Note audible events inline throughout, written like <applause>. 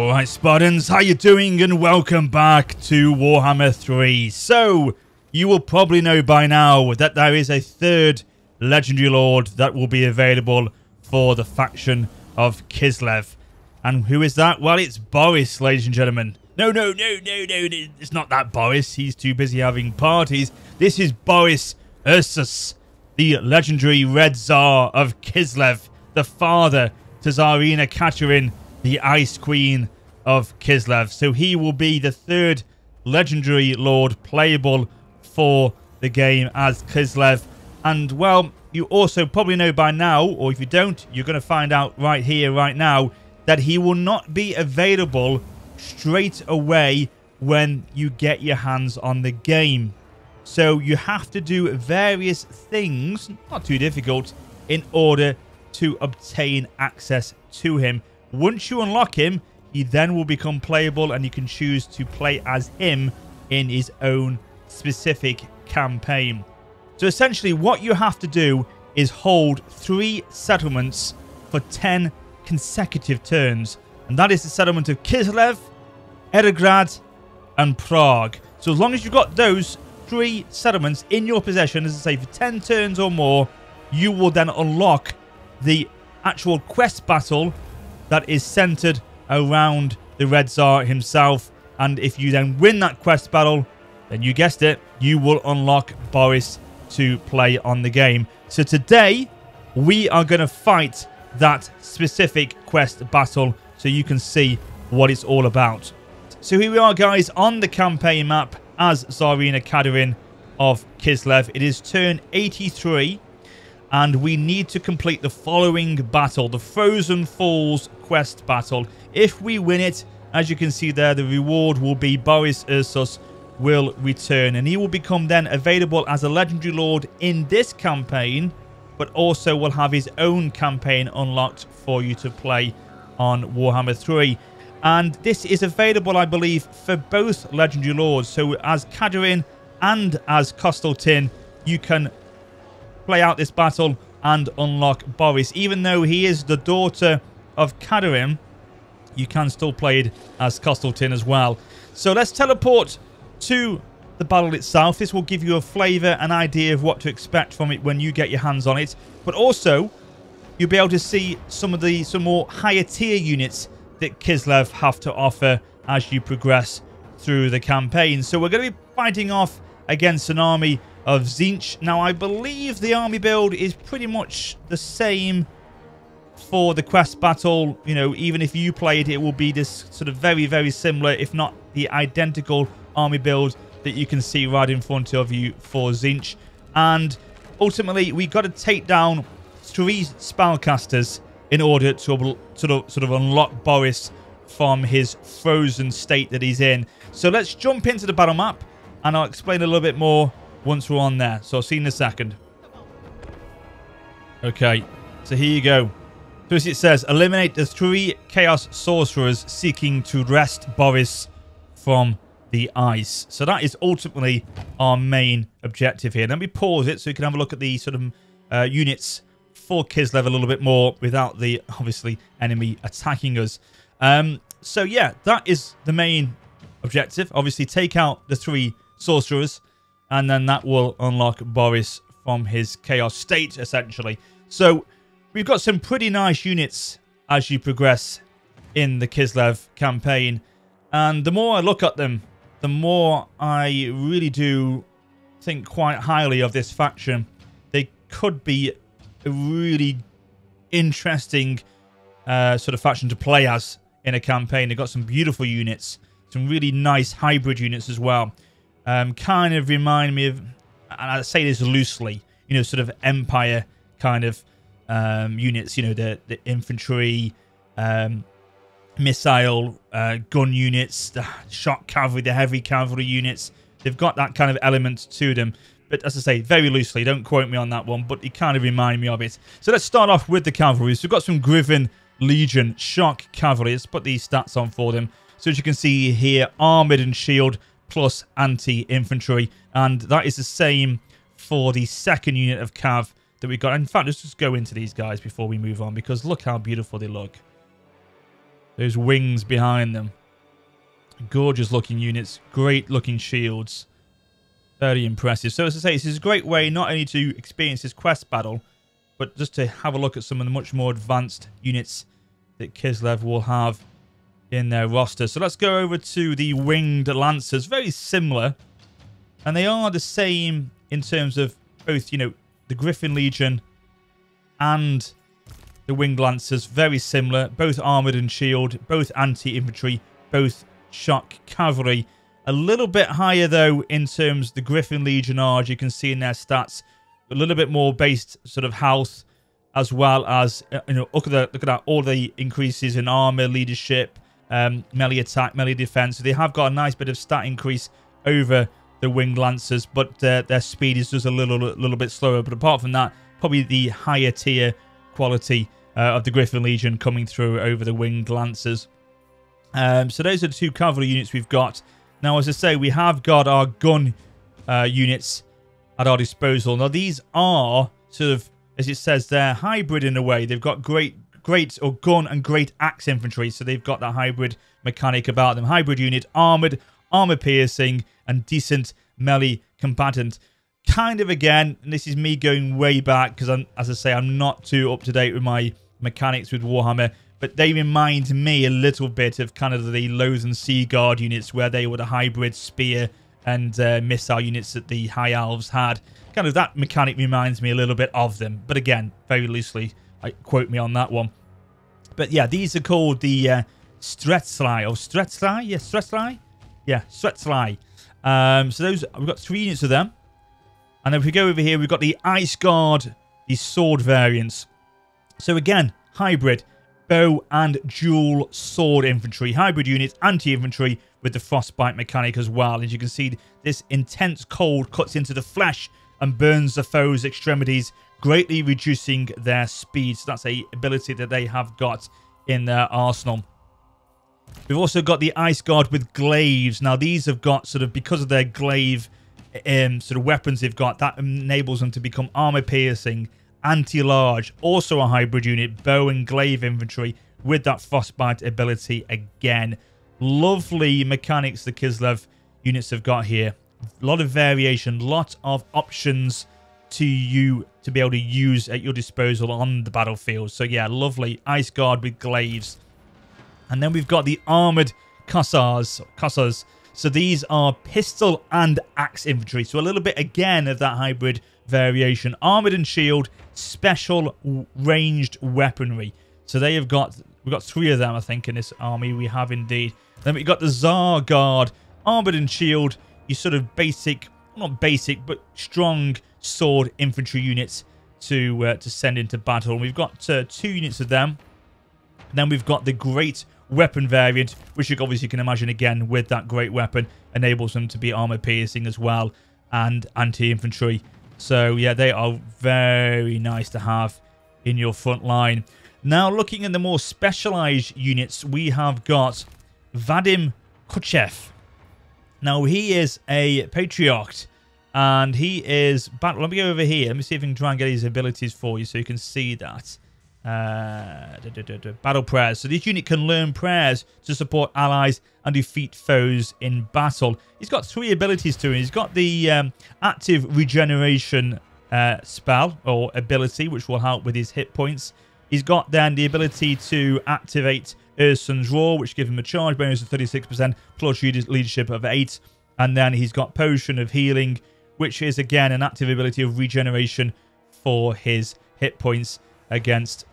Alright Spartans, how you doing and welcome back to Warhammer 3. So, you will probably know by now that there is a third Legendary Lord that will be available for the faction of Kislev. And who is that? Well, it's Boris, ladies and gentlemen. No, no, no, no, no, it's not that Boris. He's too busy having parties. This is Boris Ursus, the legendary Red Tsar of Kislev, the father to Tsarina Katarin, the Ice Queen of Kislev. So he will be the third legendary lord playable for the game as Kislev. And, well, you also probably know by now, or if you don't, you're going to find out right here, right now, that he will not be available straight away when you get your hands on the game. So you have to do various things, not too difficult, in order to obtain access to him. Once you unlock him, he then will become playable and you can choose to play as him in his own specific campaign. So essentially what you have to do is hold three settlements for 10 consecutive turns. And that is the settlement of Kislev, Erengrad and Prague. So as long as you've got those three settlements in your possession, as I say, for 10 turns or more, you will then unlock the actual quest battle that is centered around the Red Tsar himself. And if you then win that quest battle, then you guessed it, you will unlock Boris to play on the game. So today, we are going to fight that specific quest battle so you can see what it's all about. So here we are, guys, on the campaign map as Tsarina Katarin of Kislev. It is turn 83 and we need to complete the following battle, the Frozen Falls quest battle. If we win it, as you can see there, the reward will be Boris Ursus will return. And he will become then available as a legendary lord in this campaign but also will have his own campaign unlocked for you to play on Warhammer 3 and this is available I believe for both legendary lords. So as Katarin and as Kostaltyn you can play out this battle and unlock Boris even though he is the daughter of Katarin you can still play it as Kostaltyn as well so let's teleport to the battle itself. This will give you a flavour and idea of what to expect from it when you get your hands on it. But also, you'll be able to see some of the some more higher tier units that Kislev have to offer as you progress through the campaign. So we're going to be fighting off against an army of Tzeentch. Now, I believe the army build is pretty much the same for the quest battle. You know, even if you play it, it will be this sort of very, very similar, if not the identical army build that you can see right in front of you for Tzeentch. And ultimately, we got to take down three spellcasters in order to sort of, sort of unlock Boris from his frozen state that he's in. So let's jump into the battle map and I'll explain a little bit more once we're on there. So I'll see you in a second. Okay, so here you go. First it says, eliminate the three Chaos Sorcerers seeking to wrest Boris from the ice. So that is ultimately our main objective here. Let me pause it so you can have a look at the sort of uh, units for Kislev a little bit more without the, obviously, enemy attacking us. Um, so yeah, that is the main objective. Obviously, take out the three sorcerers, and then that will unlock Boris from his chaos state, essentially. So we've got some pretty nice units as you progress in the Kislev campaign. And the more I look at them, the more I really do think quite highly of this faction. They could be a really interesting uh, sort of faction to play as in a campaign. They've got some beautiful units, some really nice hybrid units as well. Um, kind of remind me of, and I say this loosely, you know, sort of Empire kind of um, units, you know, the, the infantry, um, missile uh, gun units, the shock cavalry, the heavy cavalry units. They've got that kind of element to them. But as I say, very loosely, don't quote me on that one, but it kind of remind me of it. So let's start off with the cavalry. So we've got some Gryphon Legion shock cavalry. Let's put these stats on for them. So as you can see here, armored and shield plus anti-infantry. And that is the same for the second unit of cav that we got. In fact, let's just go into these guys before we move on because look how beautiful they look. those wings behind them. Gorgeous looking units, great looking shields. Very impressive. So as I say, this is a great way not only to experience this quest battle, but just to have a look at some of the much more advanced units that Kislev will have in their roster. So let's go over to the Winged Lancers. Very similar. And they are the same in terms of both, you know, the Gryphon Legion and the Winged Lancers. Very similar. Both armoured and shield. Both anti-infantry. Both shock cavalry. A little bit higher, though, in terms the Gryphon Legion are, as you can see in their stats. A little bit more based sort of health, as well as, uh, you know, look at, the, look at that, all the increases in armor, leadership, um, melee attack, melee defense. So they have got a nice bit of stat increase over the Winged Lancers, but uh, their speed is just a little, little bit slower. But apart from that, probably the higher tier quality uh, of the Gryphon Legion coming through over the Winged Lancers. Um, so those are the two cavalry units we've got. Now, as I say, we have got our gun uh, units at our disposal. Now, these are sort of, as it says there, hybrid in a way. They've got great, great, or gun and great axe infantry. So they've got that hybrid mechanic about them. Hybrid unit, armored, armor piercing, and decent melee combatant. Kind of again, and this is me going way back because, I'm, as I say, I'm not too up to date with my mechanics with Warhammer but they remind me a little bit of kind of the Lothern Sea Guard units where they were the hybrid spear and uh, missile units that the High Elves had. Kind of that mechanic reminds me a little bit of them. But again, very loosely, I quote me on that one. But yeah, these are called the uh, Stretsly, or Stretsly? Yeah, Stretsly? Yeah, Stretsly. Um, so those, we've got three units of them. And then if we go over here, we've got the Ice Guard, these sword variants. So again, hybrid bow and dual sword infantry, hybrid units, anti-infantry with the frostbite mechanic as well. As you can see, this intense cold cuts into the flesh and burns the foe's extremities, greatly reducing their speed. So that's a ability that they have got in their arsenal. We've also got the Ice Guard with glaives. Now, these have got sort of, because of their glaive um, sort of weapons they've got, that enables them to become armor piercing anti-large, also a hybrid unit, bow and glaive infantry with that frostbite ability again. Lovely mechanics the Kislev units have got here. A lot of variation, lot of options to you to be able to use at your disposal on the battlefield. So yeah, lovely. Ice Guard with glaives. And then we've got the armored Kossars. Kossars. So these are pistol and axe infantry. So a little bit again of that hybrid variation. Armored and shield, special ranged weaponry. So they have got, we've got three of them, I think, in this army. We have indeed. Then we've got the Tsar Guard, armored and shield. You sort of basic, not basic, but strong sword infantry units to uh, to send into battle. And we've got uh, two units of them. And then we've got the great weapon variant, which you obviously can imagine again with that great weapon, enables them to be armor piercing as well and anti-infantry. So yeah, they are very nice to have in your front line. Now looking at the more specialized units, we have got Vadim Kuchev. Now he is a Patriarch and he is... Battle. Let me go over here. Let me see if I can try and get his abilities for you so you can see that. Uh, da, da, da, battle prayers. So this unit can learn prayers to support allies and defeat foes in battle. He's got three abilities to him. He's got the um, active regeneration uh, spell or ability, which will help with his hit points. He's got then the ability to activate Ursun's Roar, which gives him a charge bonus of 36% plus leadership of 8. And then he's got Potion of Healing, which is again an active ability of regeneration for his hit points against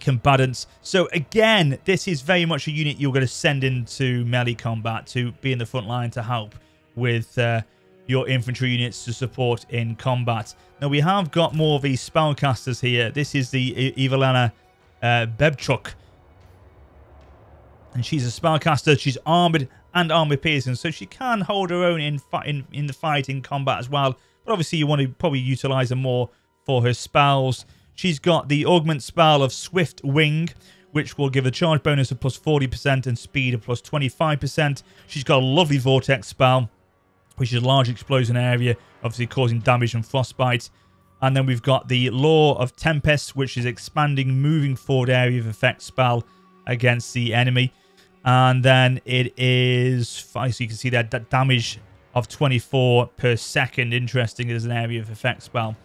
combatants. So again, this is very much a unit you're going to send into melee combat to be in the front line to help with uh, your infantry units to support in combat. Now we have got more of these spellcasters here. This is the Evelina uh, Bebchuk. And she's a spellcaster. She's armored and armor piercing, so she can hold her own in, in, in the fight in combat as well. But obviously you want to probably utilize her more for her spells. She's got the augment spell of Swift Wing, which will give a charge bonus of plus 40% and speed of plus 25%. She's got a lovely Vortex spell, which is a large explosion area, obviously causing damage and frostbite. And then we've got the Law of Tempest, which is expanding moving forward area of effect spell. against the enemy. And then it is, as you can see there, that damage of 24 per second. Interesting as an area of effect spell.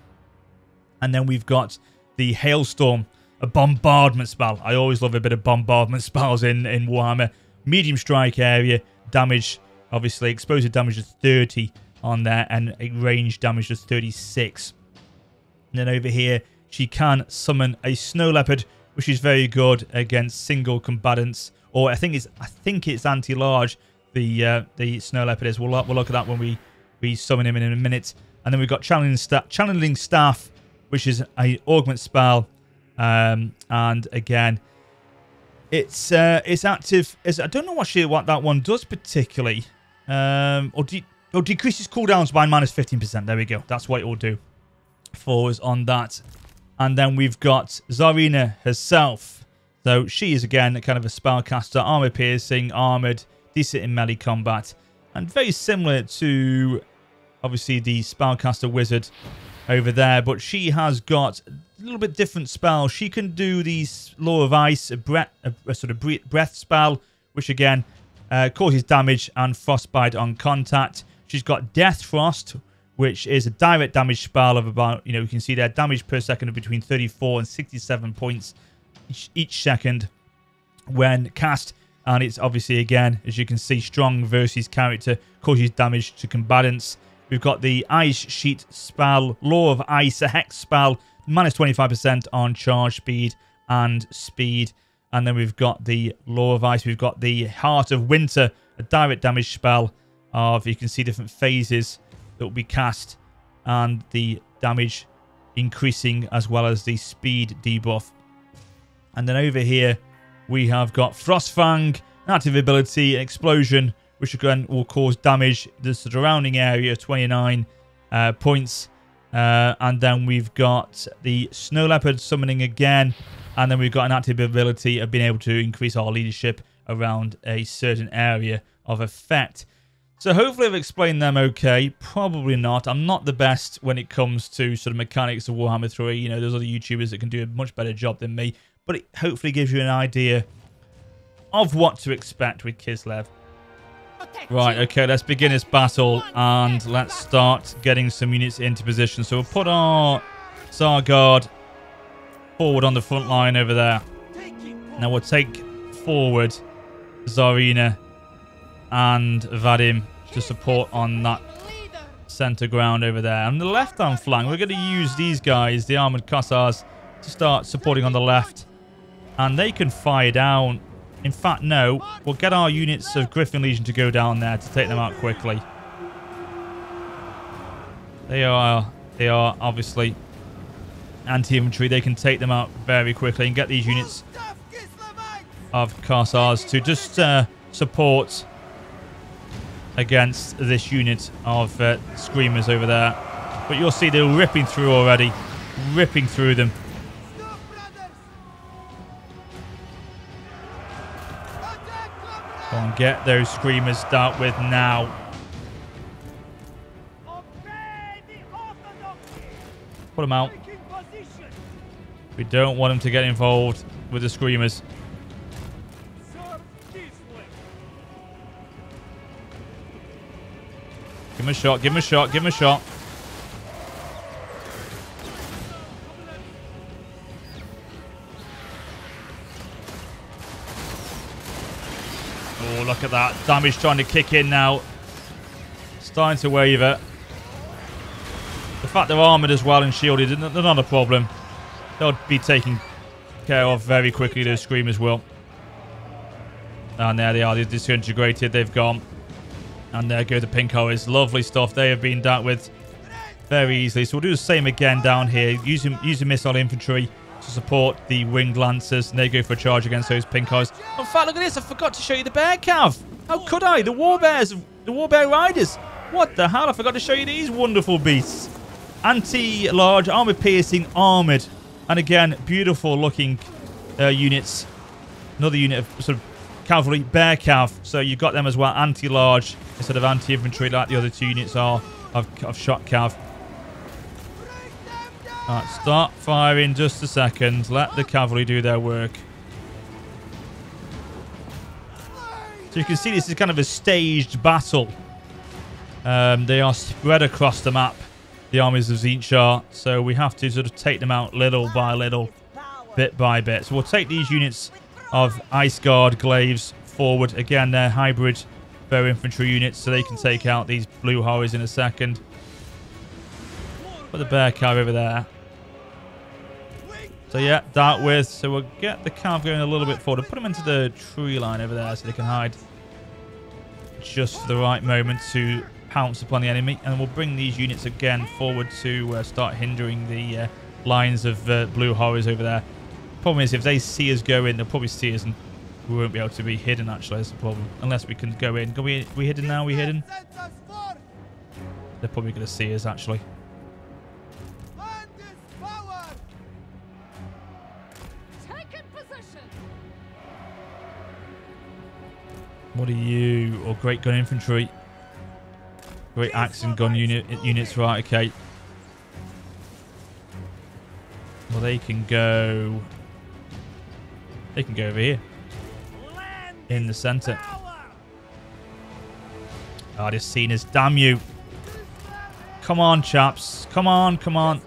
And then we've got the Hailstorm, a bombardment spell. I always love a bit of bombardment <laughs> spells in, in Warhammer. Medium strike area, damage, obviously, explosive damage is 30 on there, and range damage is 36. And then over here, she can summon a Snow Leopard, which is very good against single combatants. Or I think it's I think it's anti-large. The uh, the Snow Leopard is. We'll, look, we'll look at that when we we summon him in a minute. And then we've got channeling staff, channeling staff, which is a augment spell. Um, and again, it's uh, it's active. It's, I don't know what actually what that one does particularly. Um, or, de or decreases cooldowns by minus 15%. There we go. That's what it will do for us on that. And then we've got Tsarina herself. So she is again kind of a spellcaster, armor piercing, armored, decent in melee combat. And very similar to obviously the spellcaster wizard over there. But she has got a little bit different spell. She can do these Lore of Ice, a, breath, a, a sort of breath spell, which again uh, causes damage and frostbite on contact. She's got Death Frost, which is a direct damage spell of about, you know, you can see there, damage per second of between 34 and 67 points each, second when cast. And it's obviously, again, as you can see, strong versus character, causes damage to combatants. We've got the Ice Sheet spell, Lore of Ice, a Hex spell, minus 25% on charge speed and speed. And then we've got the Lore of Ice. We've got the Heart of Winter, a direct damage spell of, you can see different phases that will be cast and the damage increasing as well as the speed debuff. And then over here, we have got Frostfang, an active ability, explosion, which again will cause damage to the surrounding area, 29 uh, points. Uh, and then we've got the Snow Leopard summoning again. And then we've got an active ability of being able to increase our leadership around a certain area of effect. So hopefully I've explained them okay. Probably not. I'm not the best when it comes to sort of mechanics of Warhammer 3. You know, there's other YouTubers that can do a much better job than me. But it hopefully gives you an idea of what to expect with Kislev. Right, okay, let's begin this battle and let's start getting some units into position. So we'll put our Tsar Guard forward on the front line over there. Now we'll take forward Tsarina and Vadim to support on that center ground over there. On the left-hand flank, we're going to use these guys, the armored Kossars, to start supporting on the left. And they can fire down. In fact, no. We'll get our units of Gryphon Legion to go down there to take them out quickly. They are, they are obviously anti-infantry. They can take them out very quickly and get these units of Kossars to just uh, support against this unit of uh, Screamers over there. But you'll see they're ripping through already. Ripping through them. Get those Screamers start with now. Put them out. We don't want them to get involved with the Screamers. Give him a shot, give him a shot, give him a shot. Look at that. Damage trying to kick in now. Starting to waver. The fact they're armoured as well and shielded, they're not a problem. They'll be taken care of very quickly, those Screamers will. And there they are, they're disintegrated, they've gone. And there go the pink horrors. Lovely stuff. They have been dealt with very easily. So we'll do the same again down here. Using, using missile infantry to support the winged lancers. And they go for a charge against those pink horrors. In fact, look at this. I forgot to show you the bear cav. How could I? The war bears, the war bear riders. What the hell? I forgot to show you these wonderful beasts. Anti-large, armor-piercing, armored. And again, beautiful looking uh, units. Another unit of sort of cavalry, bear cav. So you've got them as well, anti-large instead of anti-infantry like the other two units are of, of shot cav. Right, start firing just a second. Let the cavalry do their work. So you can see this is kind of a staged battle. Um, they are spread across the map, the armies of Zinchar. So we have to sort of take them out little by little, bit by bit. So we'll take these units of Ice Guard Glaives forward. Again, they're hybrid bow infantry units, so they can take out these blue horrors in a second. Put the bear cav over there. So yeah, dart with. So we'll get the calf going a little bit forward. Put them into the tree line over there so they can hide just for the right moment to pounce upon the enemy. And we'll bring these units again forward to uh, start hindering the uh, lines of uh, blue horrors over there. Problem is, if they see us go in, they'll probably see us and we won't be able to be hidden, actually, that's the problem. Unless we can go in. Can we, we hidden now? we hidden? They're probably going to see us, actually. What are you? Or great gun infantry? Great axe and gun unit units, right? Okay. Well, they can go. They can go over here, in the center. Oh, this scene is damn you. Come on, chaps. Come on, come on.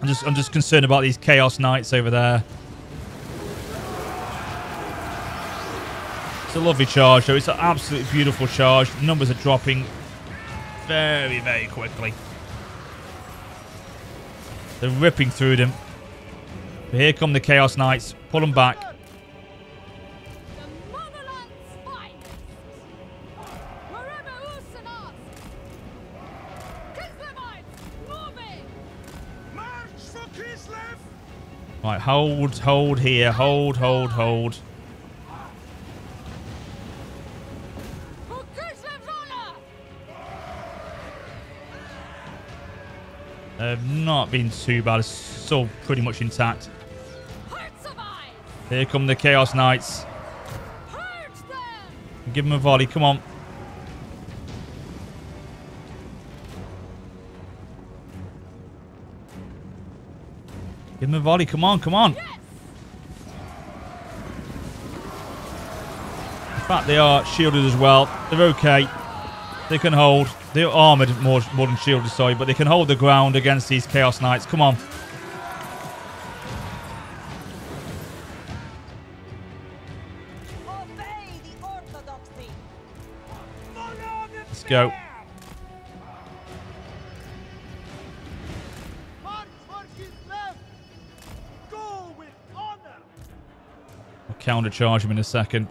I'm just, I'm just concerned about these Chaos Knights over there. It's a lovely charge, though. It's an absolutely beautiful charge. Numbers are dropping very, very quickly. They're ripping through them. But here come the Chaos Knights. Pull them back. Right, hold, hold here. Hold, hold, hold. Uh, not been too bad. It's still pretty much intact. Here come the Chaos Knights. Give them a volley. Come on. Give them a volley. Come on, come on. In fact, they are shielded as well. They're okay. They can hold. They're armoured more, more than shielded, sorry, but they can hold the ground against these Chaos Knights. Come on. Let's go. I'll counter charge him in a second.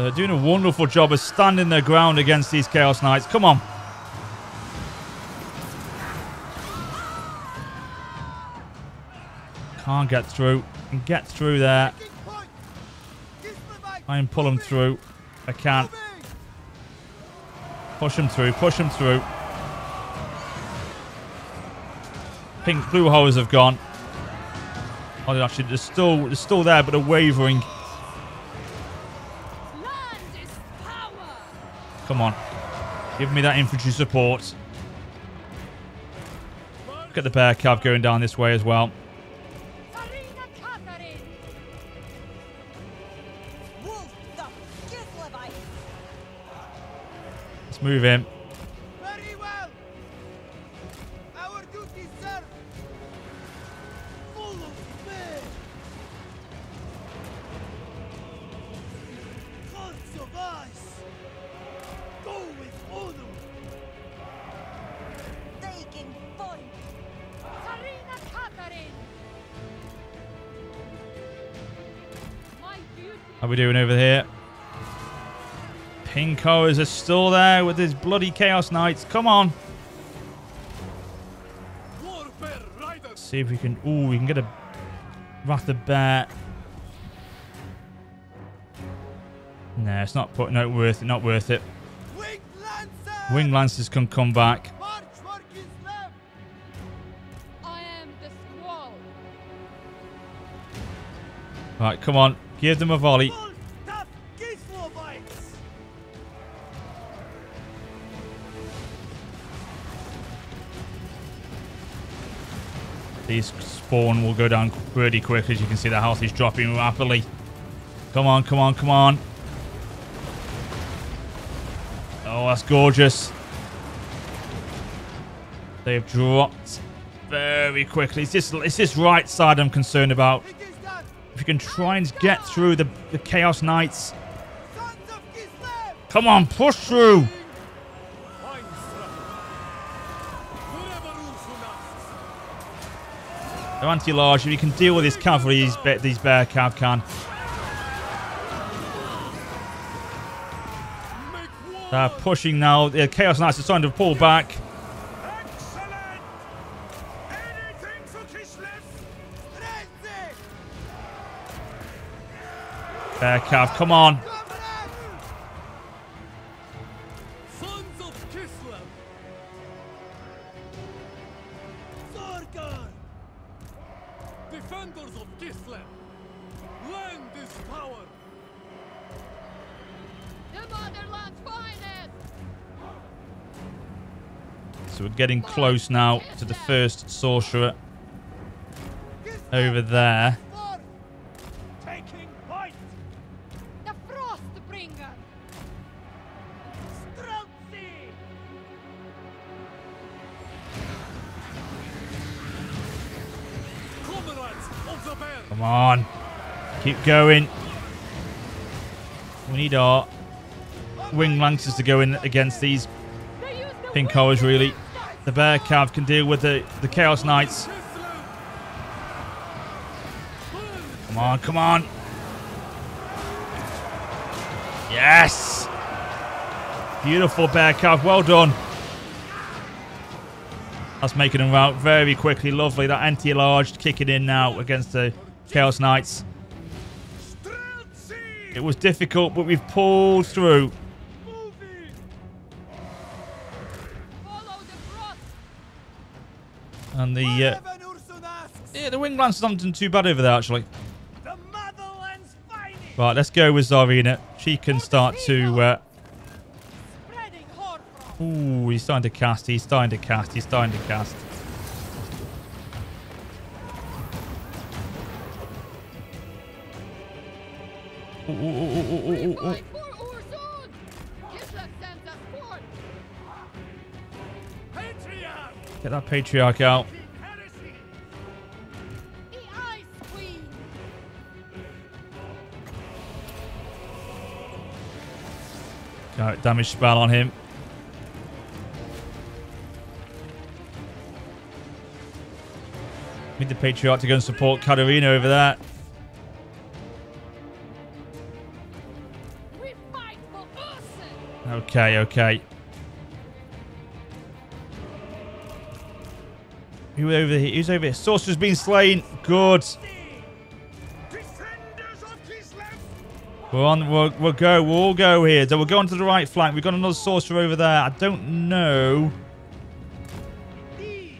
They're doing a wonderful job of standing their ground against these Chaos Knights. Come on. Can't get through. Can get through there. I can pull them through. I can't. Push them through. Push them through. Pink blue hose have gone. Oh, actually, they're still, they're still there, but they're wavering. Come on. Give me that infantry support. Look at the bear cab going down this way as well. Let's move in. We doing over here? Pinko is still there with his bloody Chaos Knights. Come on. Let's see if we can... Ooh, we can get a Wrath of Bear. No, it's not put, not worth it. Not worth it. Wing Lancers can come back. Right, come on. Give them a volley. These spawn will go down pretty quick. As you can see, the health is dropping rapidly. Come on, come on, come on. Oh, that's gorgeous. They've dropped very quickly. It's this, it's this right side I'm concerned about. If you can try and get through the, the Chaos Knights. Come on, push through. They're anti-large. If you can deal with this cavalry, these, these bear cav can. They're pushing now. The Chaos Knights are starting to pull back. Power! The Come on. So we're getting close now to the first sorcerer over there. Keep going. We need our wing lancers to go in against these pink colours, really. The bear cav can deal with the, the Chaos Knights. Come on, come on. Yes! Beautiful bear cav. Well done. That's making them out very quickly. Lovely. That anti-large kicking in now against the Chaos Knights. It was difficult, but we've pulled through. Moving! Follow the frost! And the uh, Wherever Ursun asks, yeah, the wing lancers haven't done too bad over there, actually. the! Right, let's go with Tsarina. She can start to... Uh, ooh, he's starting to cast. He's starting to cast. He's starting to cast. Get that patriarch out. Damage spell on him. Need the patriarch to go and support Katarina over there. Okay, okay. Who over here? Who's over here? Sorcerer's been slain. Good. We're on. We'll, we'll go. We'll all go here. So we'll go onto the right flank. We've got another sorcerer over there. I don't know.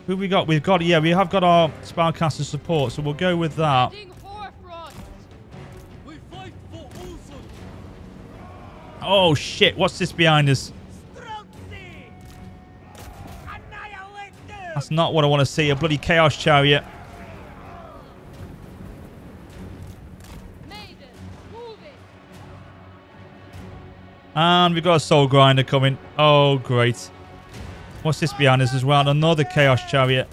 Who we got? We've got. Yeah, we have got our spellcaster support. So we'll go with that. Oh shit! What's this behind us? Streltsy! Annihilate them! That's not what I want to see. A bloody chaos chariot. Maiden! Move it! And we've got a soul grinder coming. Oh great. What's this behind us as well? Another chaos chariot.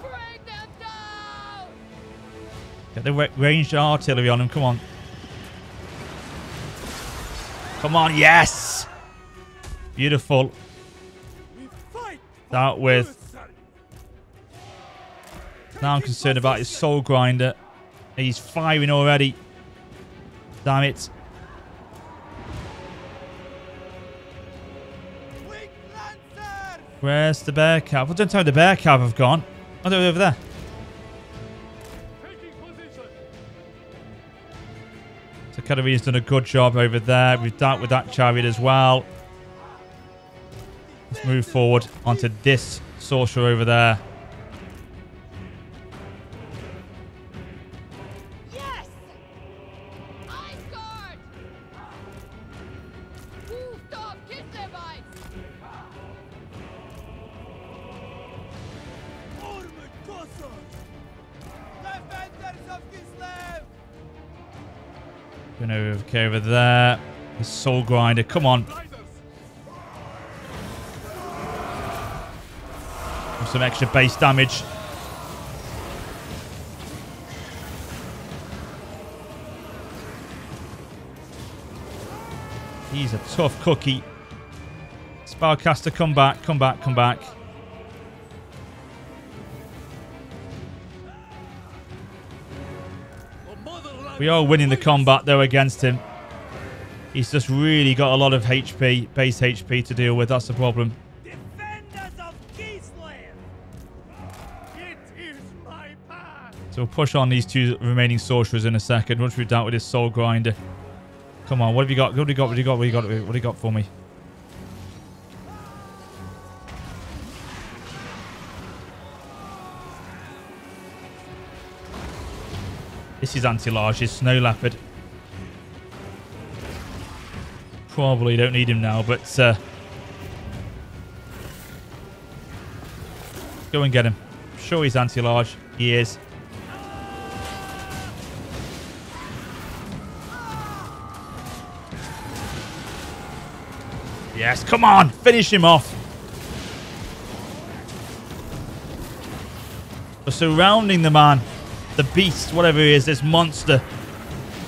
Bring them down! Get the ranged artillery on him. Come on. Come on. Yes. Beautiful. That with. Now I'm concerned about his soul grinder. He's firing already. Damn it. Where's the bear cav? I don't know me the bear cav have gone. Oh, they're over there. So Katarina's done a good job over there. We've dealt with that chariot as well. Let's move forward onto this sorcerer over there. Okay, over there. The Soul Grinder. Come on. Some extra base damage. He's a tough cookie. Spellcaster, come back, come back, come back. We are winning the combat though against him. He's just really got a lot of HP, base HP to deal with. That's the problem. Of It is my path! So we'll push on these two remaining sorcerers in a second once we've dealt with his soul grinder. Come on, what have you got? What have you got? What have you got? What have you got? What have you got for me? This is anti-large, his snow leopard. Probably don't need him now, but uh, go and get him. Sure he's anti-large. He is. Yes, come on, finish him off. We're surrounding the man, the beast, whatever he is, this monster.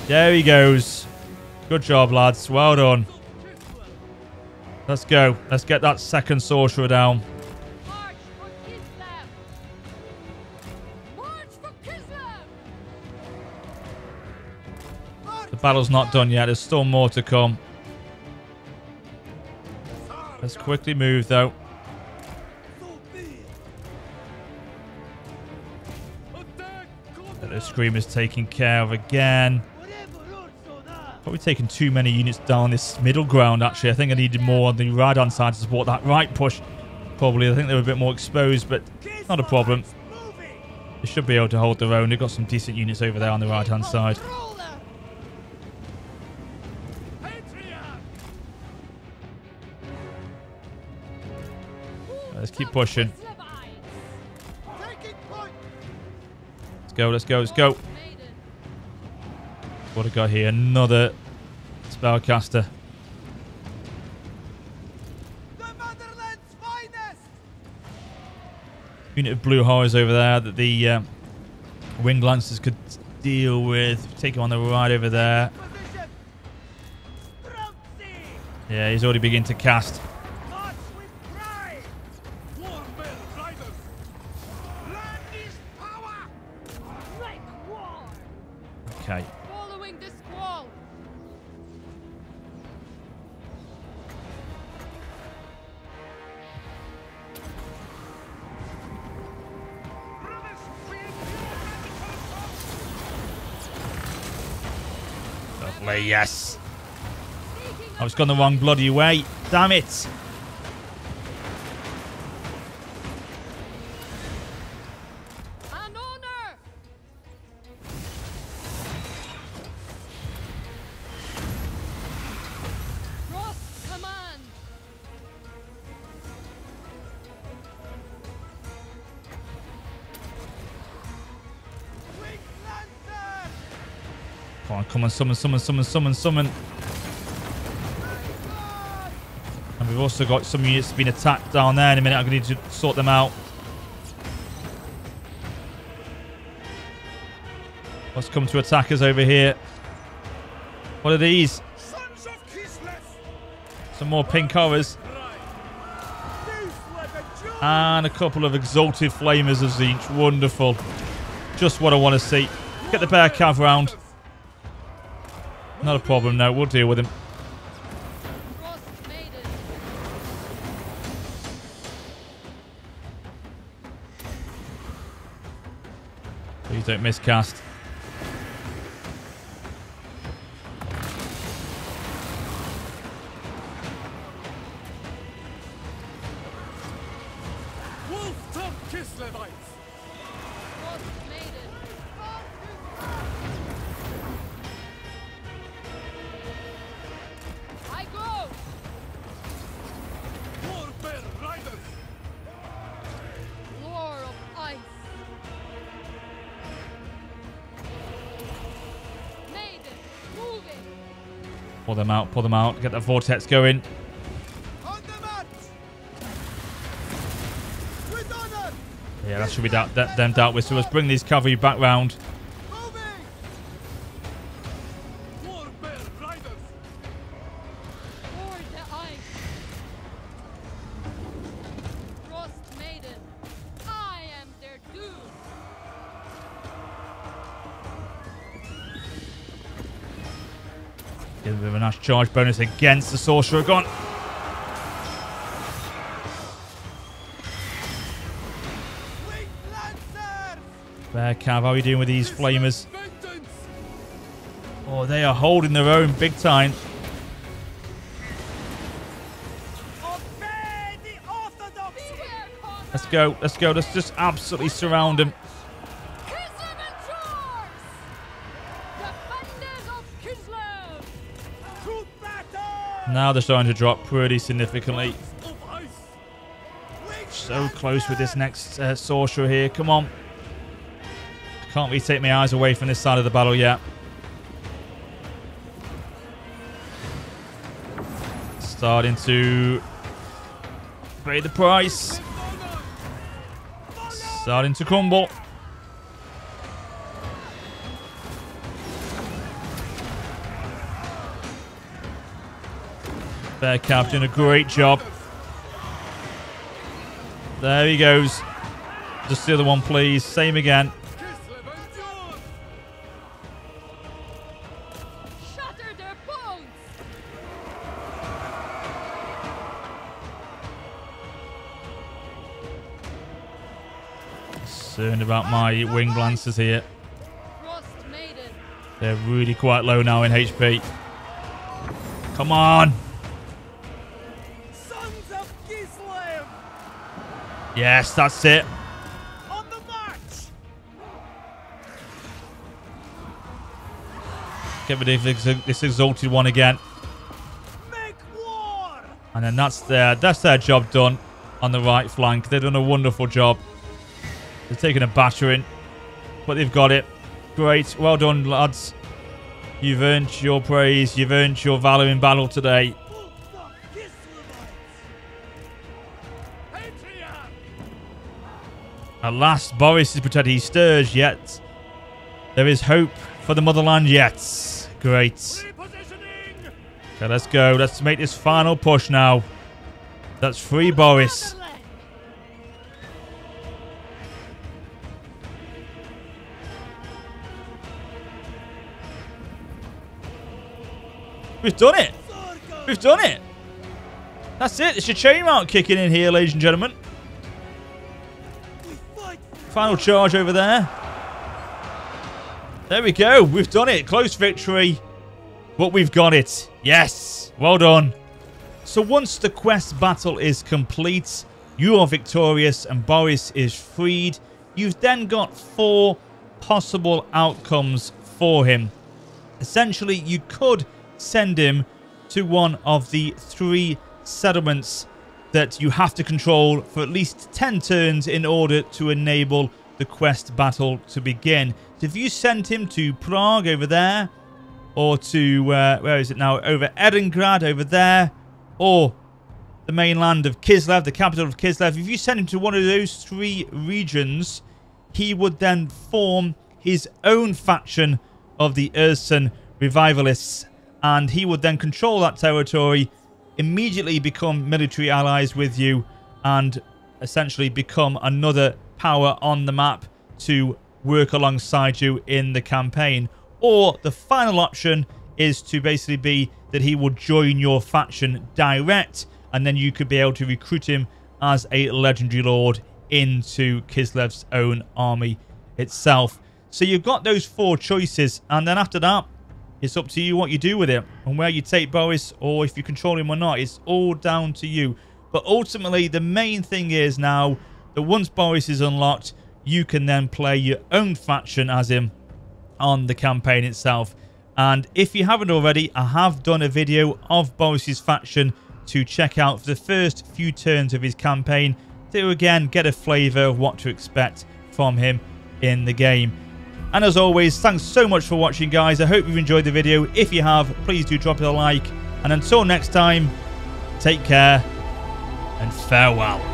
There he goes. Good job, lads. Well done. Let's go. Let's get that second sorcerer down. The battle's not done yet. There's still more to come. Let's quickly move, though. Screamer's taken care of again. Probably taking too many units down this middle ground, actually. I think I needed more on the right-hand side to support that right push. Probably. I think they were a bit more exposed, but not a problem. They should be able to hold their own. They've got some decent units over there on the right-hand side. Let's keep pushing. Go, let's go, let's go. What have got here? Another spellcaster. Unit of blue horrors over there that the uh, winged lancers could deal with. Take him on the right over there. Yeah, he's already beginning to cast. Yes. I was gone the wrong bloody way. Damn it. Summon, summon, summon, summon, summon. And we've also got some units being attacked down there in a minute. I'm going to need to sort them out. What's come to attack us over here? What are these? Sons of Kislev! Some more pink horrors. And a couple of exalted flamers of Tzeentch. Wonderful. Just what I want to see. Get the bear cav round. Not a problem, no. We'll deal with him. Please don't miscast. Pull them out, pull them out. Get that vortex going. On the march! With honor! Yeah, that should be that, that them dealt with. So let's bring these cavalry back round. Charge bonus against the sorcerer. Gone. There, Cav. How are you doing with these flamers? Oh, they are holding their own big time. Let's go. Let's go. Let's just absolutely surround them. Now they're starting to drop pretty significantly. So close with this next uh, sorcerer here. Come on. Can't really take my eyes away from this side of the battle yet. Starting to pay the price. Starting to crumble. Cav doing a great job. There he goes. Just the other one, please. Same again. Concerned about my wing lancers here. They're really quite low now in HP. Come on. Yes, that's it. On the march! Get rid of this, this exalted one again. Make war! And then that's their that's their job done on the right flank. They've done a wonderful job. They're taking a battering, but they've got it. Great. Well done, lads. You've earned your praise. You've earned your valor in battle today. At last, Boris is protecting He stirs, yet there is hope for the motherland yet. Great. Okay, let's go. Let's make this final push now. That's free Boris. We've done it. We've done it. That's it. It's your chain mount kicking in here, ladies and gentlemen. Final charge over there. There we go. We've done it. Close victory. But we've got it. Yes. Well done. So once the quest battle is complete, you are victorious and Boris is freed. You've then got four possible outcomes for him. Essentially, you could send him to one of the three settlements that you have to control for at least 10 turns in order to enable the quest battle to begin. So if you sent him to Praag over there, or to, uh, where is it now, over Erengrad over there, or the mainland of Kislev, the capital of Kislev, if you send him to one of those three regions, he would then form his own faction of the Ursun Revivalists, and he would then control that territory, immediately become military allies with you, and essentially become another power on the map to work alongside you in the campaign. Or the final option is to basically be that he will join your faction direct, and then you could be able to recruit him as a legendary lord into Kislev's own army itself. So you've got those four choices, and then after that, it's up to you what you do with it and where you take Boris or if you control him or not. It's all down to you. But ultimately, the main thing is now that once Boris is unlocked, you can then play your own faction as him on the campaign itself. And if you haven't already, I have done a video of Boris's faction to check out for the first few turns of his campaign to again get a flavour of what to expect from him in the game. And as always, thanks so much for watching, guys. I hope you've enjoyed the video. If you have, please do drop it a like. And until next time, take care and farewell.